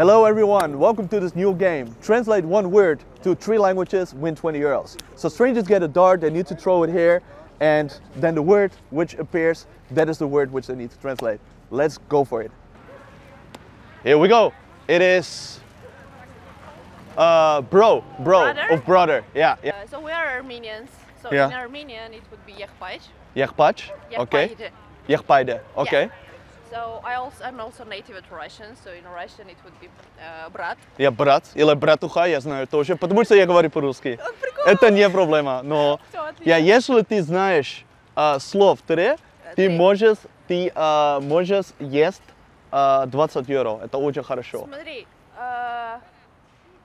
Hello everyone, welcome to this new game. Translate one word to three languages, win 20 euros. So strangers get a dart, they need to throw it here, and then the word which appears, that is the word which they need to translate. Let's go for it. Here we go. It is uh, bro, bro, Brother? of brother. Yeah, yeah. Uh, so we are Armenians. So Yeah. in Armenian it would be Yehpaj. Yehpach, okay. Yehpajde. Okay. So I also I'm also native at Russian. So in Russian it would be uh, brat. Я брат или братуха, я знаю тоже, потому что я говорю по-русски. Это не проблема, но я, если ты знаешь а, слов три, ты можешь, ты а, можешь есть а, 20 евро. Это очень хорошо. Смотри. Uh,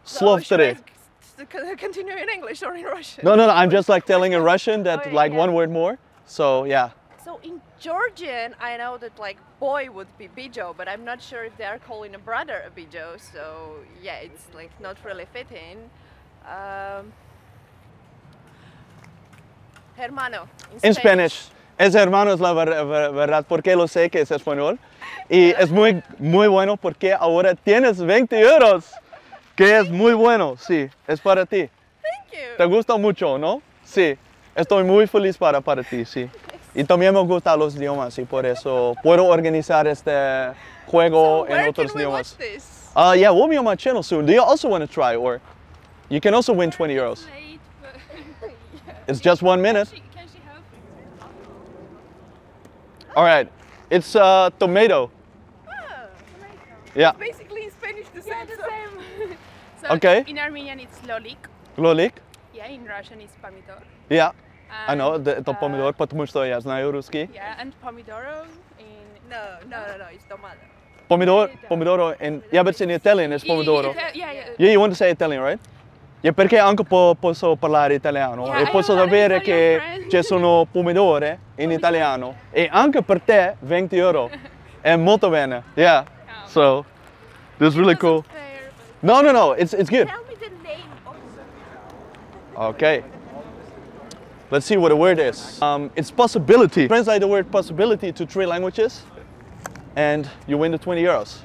Слов три. continue in English or in Russian? No, no, no. I'm just like telling in Russian that Oh, like yeah. one word more. So yeah. So in Georgian, I know that like boy would be bijo, but I'm not sure if they are calling a brother a bijo. So yeah, it's like not really fitting. Um, hermano. In Spanish. Es hermano es la ver- ver- verdad porque lo sé que es español. Y es muy, muy bueno porque ahora tienes 20 euros. Que es muy bueno, sí. Es para ti. Thank you. ¿Te gusta mucho, no? Sí. Estoy muy feliz para, para ti, sí. Y también me gustan los idiomas y por eso puedo organizar este juego so en otros can we watch idiomas. this? Uh, yeah, we'll be on my channel soon. Do you also want to try or you can also win 20 euros. late, but It's just one minute. she, can she? All right. It's uh, tomato. Ah, Yeah. basically in Spanish the Yeah, same. the same. so Okay. In Armenian it's lolik. Lolik. Yeah, in Russian it's pomidor. Yeah. I know, And, the, это uh, помидор, потому что я знаю русский. Yeah, and pomidoro in. No, no, no, no, it's tomato. Pomidoro, pomidoro, in, yeah, but it's in Italian, it's pomodoro. Yeah, yeah, yeah. Yeah, you want to say Italian, right? Yeah, perché anche po- posso parlare italiano Yeah, e I posso have an sapere Italian che friend. ci sono pomidore in italiano e anche per te 20 euro. È molto bene. Yeah. Oh. So, this is really cool. Fair, but- No, no, no, it's, it's good. Tell me the name of Okay. Let's see what the word is. Um, it's possibility. Translate the word possibility to three languages and you win the 20 euros.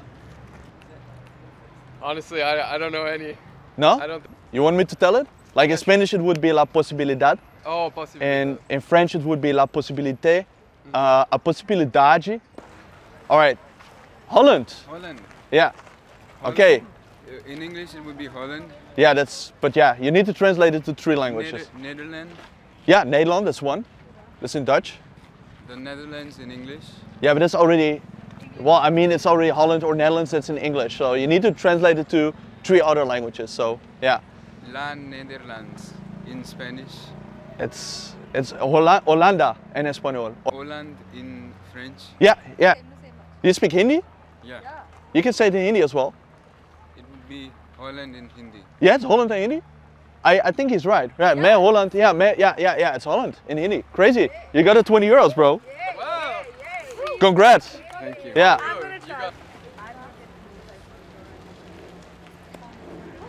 Honestly, I, I don't know any. No? I don't. You want me to tell it? Like in Spanish it would be la posibilidad. Oh, possibly. And in French it would be la possibilité, uh, a possibilidade. All right, Holland. Holland. Yeah. Okay. Uh, In English, it would be Holland. Yeah, that's. But yeah, you need to translate it to three languages. Neder- Netherlands. Yeah, Nederland. That's one. That's in Dutch. The Netherlands in English. Yeah, but that's already. Well, I mean, it's already Holland or Netherlands. That's in English. So you need to translate it to three other languages. So yeah, La Nederlands in Spanish. it's it's Hola- Holanda en español. Holland in French. Yeah, yeah. You speak Hindi? Yeah. You can say it in Hindi as well. It would be Holland in Hindi. Yeah, it's Holland in Hindi. I, I think he's right. Right, yeah. Holland. Yeah, me, yeah, yeah, yeah. It's Holland in Hindi. Crazy. You got a 20 euros, bro. Wow. Congrats. Thank you. Yeah. I'm gonna try.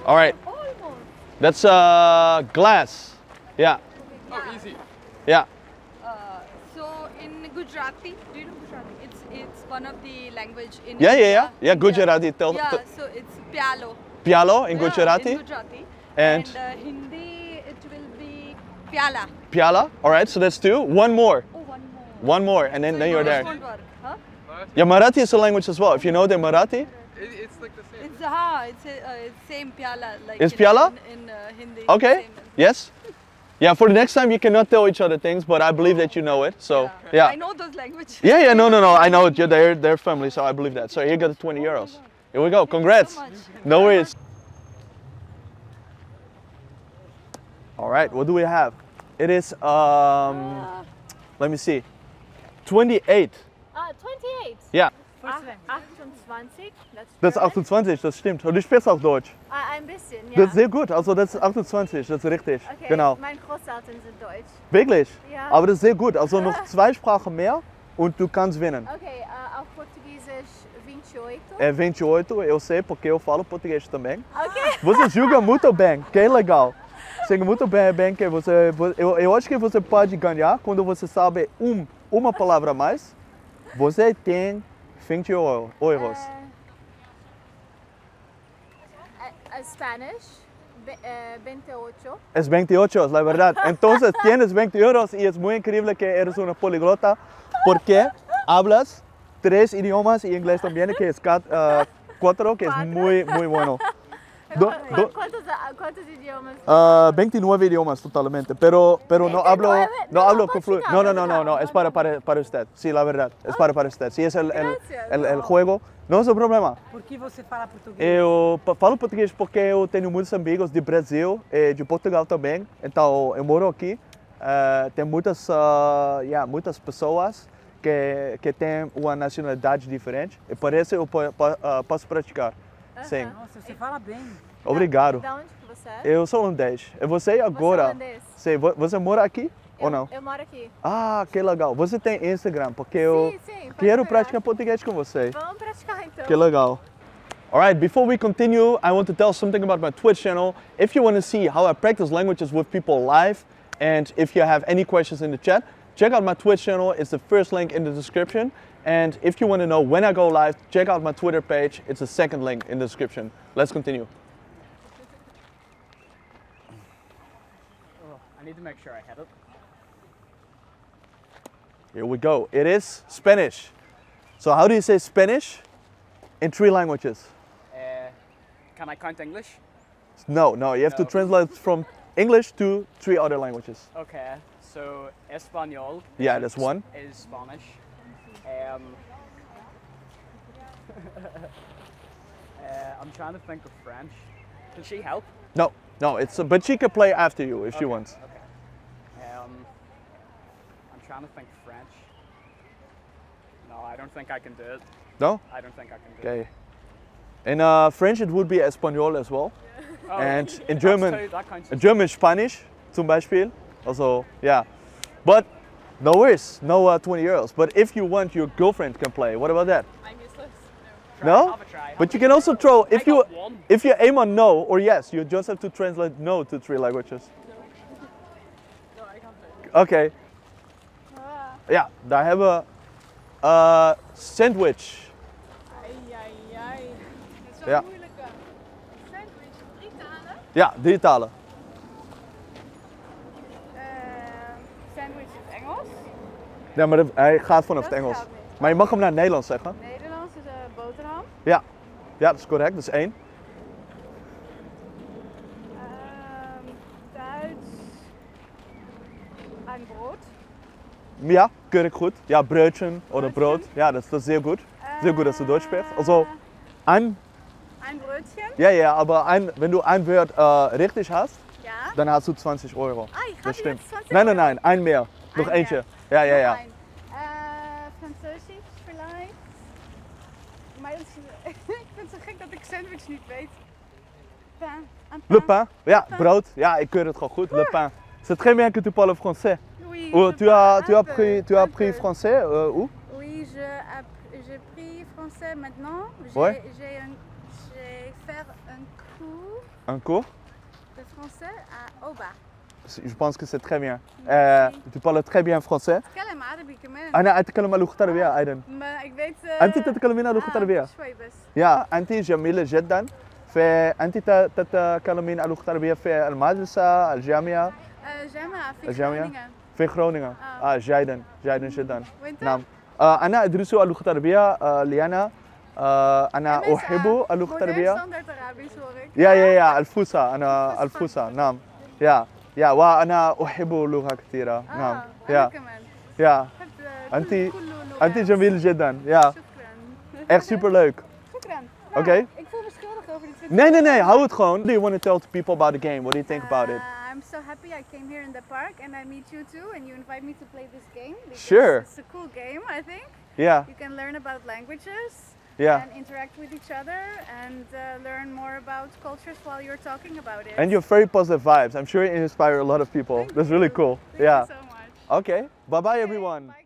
All right. That's uh glass. Yeah, Oh, easy. yeah. Uh, so in Gujarati, do you know Gujarati? It's it's one of the language in Yeah, yeah, India. yeah. Yeah, Gujarati. Tell, Yeah, so it's Pyalo. Pialo in Yeah, Gujarati. In Gujarati. And- uh, Hindi, it will be Pyala. Piala. All right, so that's two. One more. Oh, one more. One more, and then, So then you're there. won't work, huh? Yeah, Marathi is a language as well. If you know the Marathi, It, it's like the same. It's ha, it's uh, it's same Pyala. Like Is in- Pyala? In, in uh, Hindi. okay. same. Yes. Yeah, for the next time you cannot tell each other things, but I believe that you know it. So yeah. I know those languages. Yeah, yeah, no, no, no. I know it. You're their, their family, so I believe that. So here you got the 20 euros. Here we go. Congrats. so. No worries. All right, what do we have? It is, um, let me see, 28. Ah, 28. Ja, Ah, 28. That's das ist German. 28, das stimmt. Und du sprichst auch Deutsch. Ah, ein bisschen, ja. Das ist sehr gut, also das ist 28, das ist richtig. okay. Genau. Meine Großeltern sind deutsch. Wirklich? Ja. Aber das ist sehr gut. Also noch zwei Sprachen mehr und du kannst winnen. Ok, ah, ao português 28. É 28, eu sei porque eu falo português também. Ok. Você julga muito bem, que legal. Sei muito bem, bem que você, eu, eu acho que você pode ganhar quando você sabe um, uma palavra a mais. Você tem 20 euro- euros. Eh, Spanish, ve- eh, 28. Es 28, la verdad. Entonces tienes 20 euros y es muy increíble que eres una poliglota porque hablas tres idiomas y inglés también, que es ah, cuatro, que es muy, muy bueno. Do- do- ¿Cuántos, ah, cuántos idiomas? ah, 29 idiomas totalmente, pero, pero no hablo, 29? no No, hablo con flu- No, no, no, no, no, es para, para, para usted. Sí, la verdad, es para, para usted. Sí, es el, el, el, el juego. No es un problema. Por que você fala português? Eu falo português porque eu tenho muitos amigos de Brasil e de Portugal também. Então eu moro aqui. eh, tem muitas, ah, yeah, muitas pessoas que, que têm uma nacionalidade diferente e por isso eu po- po- posso praticar. Sim. Nossa, você fala bem. Obrigado. Da onde que você é? Eu sou holandês. E você agora? holandês? Sim, vo- você mora aqui eu, ou não? Eu moro aqui. Ah, que legal. Você tem Instagram porque eu Sim, quero pegar. praticar português com você. Vamos praticar então. Que legal. All right, before we continue, I want to tell something about my Twitch channel. If you want to see how I practice languages with people live, and if you have any questions in the chat, check out my Twitch channel. It's the first link in the description. And if you want to know when I go live, check out my Twitter page. It's the second link in the description. Let's continue. Oh, I need to make sure I have it. Here we go. It is Spanish. So how do you say Spanish in three languages? Uh, can I count English? No, no, you have to translate from English to three other languages. Okay, so Espanol. Yeah, that's one. Is Spanish. Um, uh, I'm trying to think of French. Can she help? No, no, it's a, but she can play after you if she wants. Okay. Um, I'm trying to think French. No, I don't think I can do it. No? I don't think I can do it. Okay. In uh, French it would be Espanol as well. Oh, And in German, German Spanish zum Beispiel. Also, yeah. But no worries, no uh, 20 euros. But if you want, your girlfriend can play. What about that? I'm useless. Try, No? Try. But you can also throw if I you if you aim on no or yes, you just have to translate no to three languages. No, I can't do it. Okay. Ja, daar hebben we uh, sandwich. Ai, ai, ai. Dat is Ja. moeilijke. Sandwich, drie talen. Ja, drie talen. Ja, maar dat- hij gaat vanaf het Engels. Maar je mag hem naar het Nederlands zeggen. Nederlands is een boterham. Ja. Ja, dat is correct. Dat is één. Ehm, Duits. Een brood. Ja, keurig goed. Ja, broodje of brood. Ja, dat is, dat is sehr gut. Sehr gut, dass du Deutsch sprichst. Also, ein, Ein Brötchen. ja, ja, aber ein, wenn du ein Wort äh, richtig hast, Ja. dann hast du 20 Euro. Ah, ich Das habe stimmt. jetzt 20 Nein, nein, nein, ein mehr. Noch Ein eentje. mehr. Ja, ja, ja. Äh, Französisch vielleicht. Maar ik vind het zo gek dat ik sandwich niet weet. Pain. Le pain. Ja, brood. Ja, ik keur het gewoon goed. Le pain. C'est très bien que tu parles français. Oui, Oh, tu as, tu as pris, tu as un pris peu. français euh, où Oui, j'ai pris français maintenant. J'ai Ouais. j'ai un- j'ai fait un cours Un cours de français à Oba. Je pense que c'est très bien. tu parles très bien français. أتكلم عربي كمان. أنا أتكلم الأخطر بها أيضا. ما بقيت. أنت تتكلمين الأخطر بها. شوي بس. يا أنت جميلة جدا. فأنت تتكلمين اللغة العربية في المدرسة الجامعة. الجامعة في الجامعة. في خرونيا. آه جيدا جيدا جدا. وأنت؟ نعم. أنا أدرس الأخطر بها لأن أنا احب اللغة العربيه يا يا يا الفوسه أنا الفوسه نعم يا يا وأنا أحب اللغة كثيرة آه، نعم أنا يا كمان. يا أحب آه، أنت كل- كل لغة. أنت جميل جدا يا شكرا. echt super leuk شكرا. Oké. Ja, ik voel me schuldig over dit Nee, nee, nee, hou het gewoon. What do you want to tell to people about the game? What do you think about it? Uh, I'm so happy I came here in the park and I meet you too and you invite me to play this game. because Sure. It's a cool game, I think. Yeah, You can learn about languages Yeah. and interact with each other and uh, learn more about cultures while you're talking about it. And you're very positive vibes. I'm sure you inspire a lot of people. Thank That's really you. cool. Thank Yeah. you so much. Okay. Bye bye, Okay, everyone. bye.